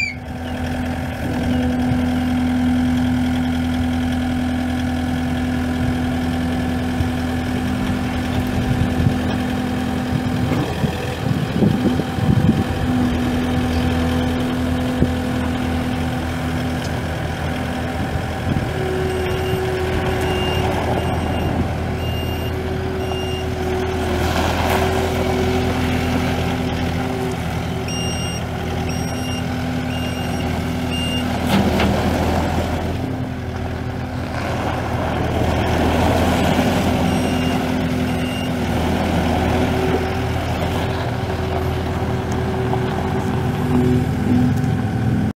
you